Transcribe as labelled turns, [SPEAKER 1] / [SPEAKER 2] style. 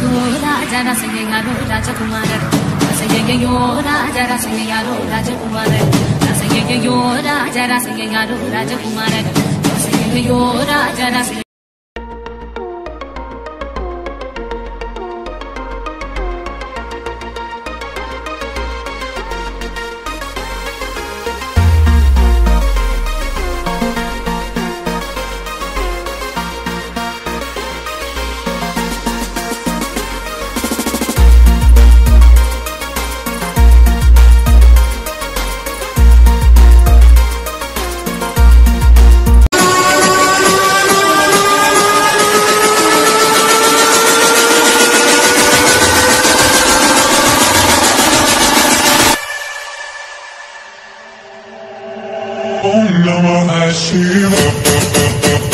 [SPEAKER 1] Yoda, Jada, Singing, I Raja Kumar, Singing, Yoda, Jada, Singing, I Raja Kumar, Singing, Yoda, Jada, Singing, I Raja Kumar, Singing, Yoda, Jada, Om
[SPEAKER 2] Namah Shivaya